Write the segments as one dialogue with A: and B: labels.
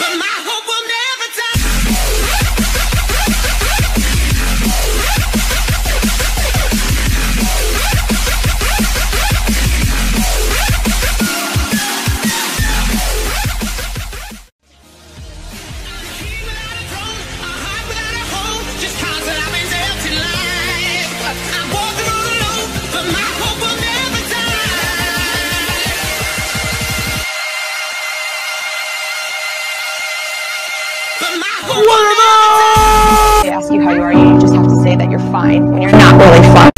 A: But my hope will never But my hope will never die.
B: they ask you how you are, you just have to say that you're fine when you're not really fine.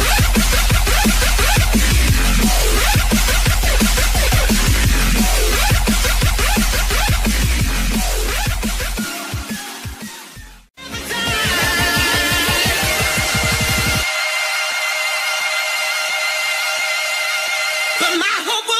A: But my hope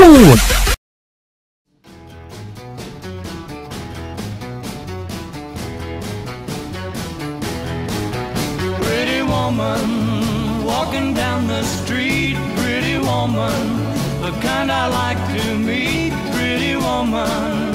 C: Pretty woman, walking down the street. Pretty woman, the kind I like to meet. Pretty woman,